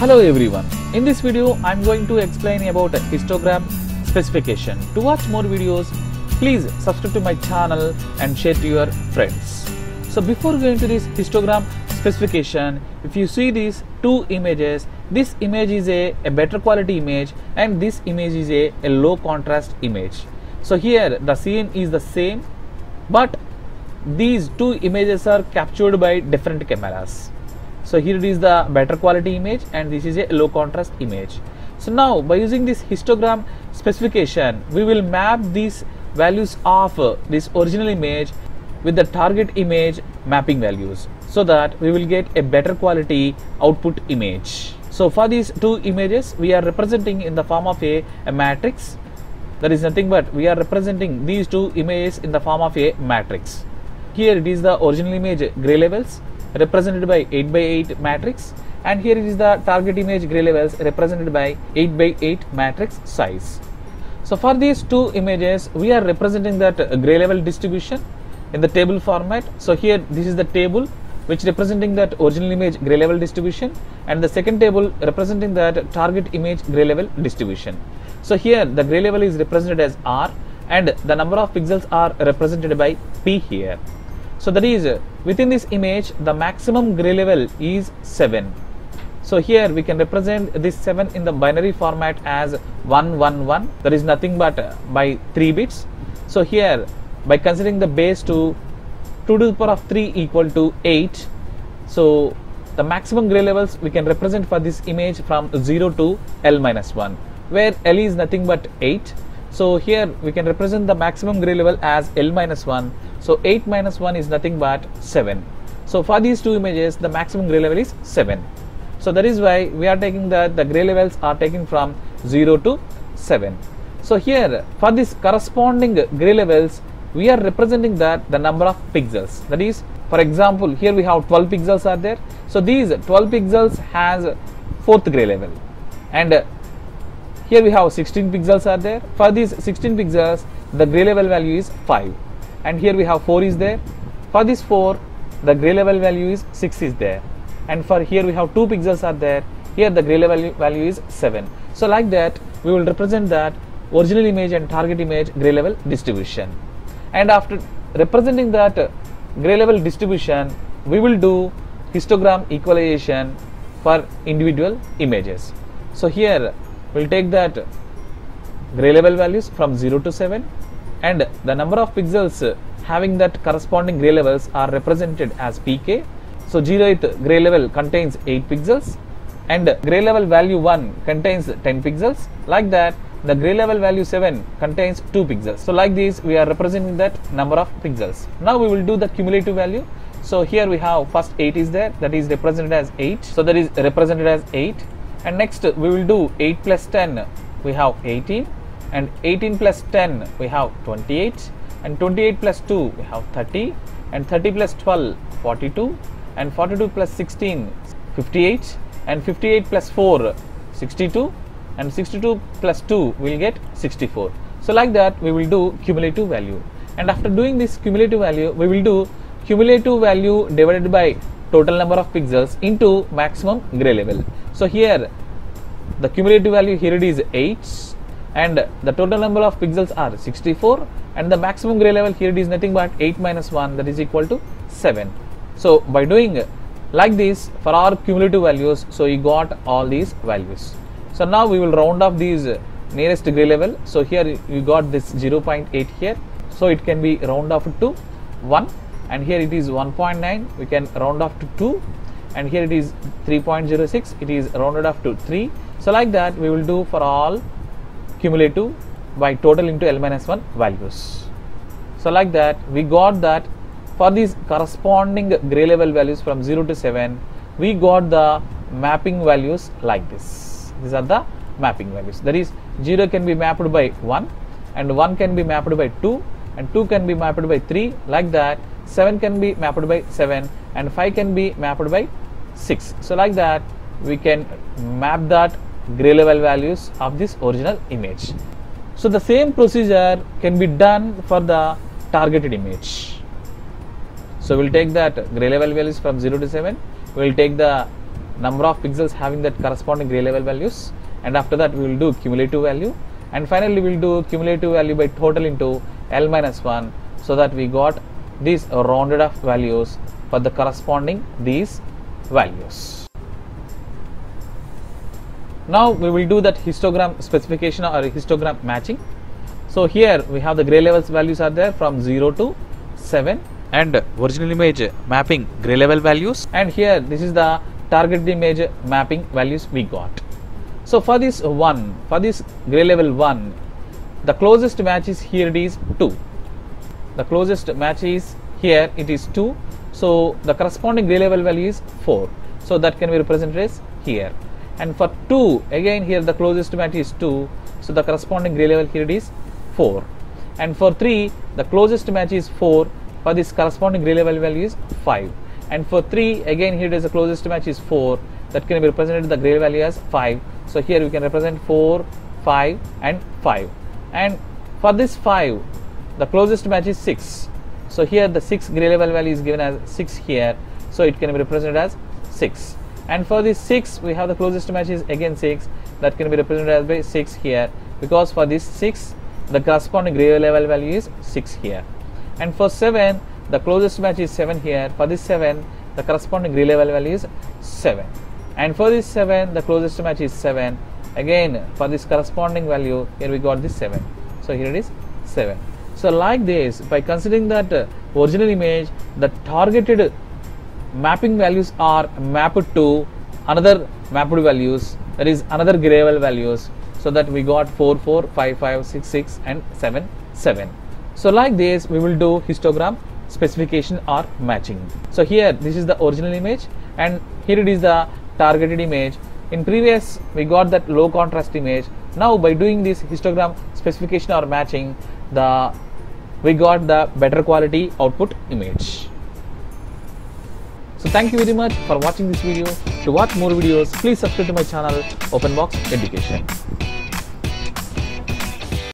Hello everyone. In this video, I'm going to explain about histogram specification. To watch more videos, please subscribe to my channel and share to your friends. So before going to this histogram specification, if you see these two images, this image is a, a better quality image and this image is a, a low contrast image. So here the scene is the same, but these two images are captured by different cameras so here it is the better quality image and this is a low contrast image. So now by using this histogram specification we will map these values of uh, this original image with the target image mapping values so that we will get a better quality output image. So for these two images we are representing in the form of a, a matrix. That is nothing but we are representing these two images in the form of a matrix. Here it is the original image gray levels represented by 8 by 8 matrix and here it is the target image gray levels represented by 8 by 8 matrix size. So for these two images we are representing that gray level distribution in the table format. So here this is the table which representing that original image gray level distribution and the second table representing that target image gray level distribution. So here the gray level is represented as R and the number of pixels are represented by P here. So that is uh, within this image the maximum gray level is 7. So here we can represent this 7 in the binary format as 111 that is nothing but uh, by 3 bits. So here by considering the base to 2 to the power of 3 equal to 8. So the maximum gray levels we can represent for this image from 0 to L minus 1 where L is nothing but 8. So here we can represent the maximum gray level as L minus 1 so 8 minus 1 is nothing but 7. So for these two images, the maximum gray level is 7. So that is why we are taking that the gray levels are taken from 0 to 7. So here for this corresponding gray levels, we are representing that the number of pixels. That is, for example, here we have 12 pixels are there. So these 12 pixels has fourth gray level, and uh, here we have 16 pixels are there. For these 16 pixels, the gray level value is 5 and here we have 4 is there. For this 4 the gray level value is 6 is there. And for here we have 2 pixels are there. Here the gray level value is 7 so like that we will represent that original image and target image gray level distribution. And after representing that uh, gray level distribution we will do histogram equalization for individual images. So here we'll take that gray level values from 0 to 7 and the number of pixels having that corresponding gray levels are represented as pk. So 0th gray level contains 8 pixels and gray level value 1 contains 10 pixels like that the gray level value 7 contains 2 pixels. So like this we are representing that number of pixels. Now we will do the cumulative value. So here we have first 8 is there that is represented as 8. So that is represented as 8 and next we will do 8 plus 10 we have 18 and 18 plus 10 we have 28 and 28 plus 2 we have 30 and 30 plus 12 42 and 42 plus 16 58 and 58 plus 4 62 and 62 plus 2 we will get 64 so like that we will do cumulative value. And after doing this cumulative value we will do cumulative value divided by total number of pixels into maximum gray level. So here the cumulative value here it is 8 and the total number of pixels are 64 and the maximum gray level here it is nothing but 8 minus 1 that is equal to 7 so by doing like this for our cumulative values so we got all these values. So now we will round off these nearest gray level. So here we got this 0.8 here. So it can be round off to 1 and here it is 1.9 we can round off to 2 and here it is 3.06 it is rounded off to 3 so like that we will do for all cumulative by total into L minus 1 values. So like that we got that for these corresponding gray level values from 0 to 7 we got the mapping values like this. These are the mapping values that is 0 can be mapped by 1 and 1 can be mapped by 2 and 2 can be mapped by 3 like that 7 can be mapped by 7 and 5 can be mapped by 6. So like that we can map that gray level values of this original image. So the same procedure can be done for the targeted image. So we'll take that gray level values from 0 to 7. We'll take the number of pixels having that corresponding gray level values and after that we will do cumulative value and finally we will do cumulative value by total into L minus 1 so that we got these rounded off values for the corresponding these values. Now we will do that histogram specification or histogram matching. So here we have the gray levels values are there from 0 to 7 and original image mapping gray level values and here this is the target image mapping values we got. So for this one, for this gray level 1, the closest match is here it is 2. The closest match is here it is 2. So the corresponding gray level value is 4. So that can be represented as here. And for 2, again here the closest match is 2. So the corresponding gray level here it is 4. And for 3, the closest match is 4. For this corresponding gray level value is 5. And for 3, again here it is the closest match is 4. That can be represented the gray value as 5. So here we can represent 4, 5 and 5. And for this 5, the closest match is 6. So here the 6 gray level value is given as 6 here. So it can be represented as 6. And for this 6, we have the closest match is again 6. That can be represented as by 6 here. Because for this 6, the corresponding gray level value is 6 here. And for 7, the closest match is 7 here. For this 7, the corresponding gray level value is 7. And for this 7, the closest match is 7. Again, for this corresponding value, here we got this 7. So here it is 7. So like this, by considering that uh, original image, the targeted mapping values are mapped to another mapped values, that is another gray level values. So that we got 4, 4, 5, 5, 6, 6 and 7, 7. So like this, we will do histogram specification or matching. So here, this is the original image and here it is the targeted image. In previous, we got that low contrast image. Now by doing this histogram specification or matching, the we got the better quality output image. So thank you very much for watching this video. To watch more videos, please subscribe to my channel Open Box Education.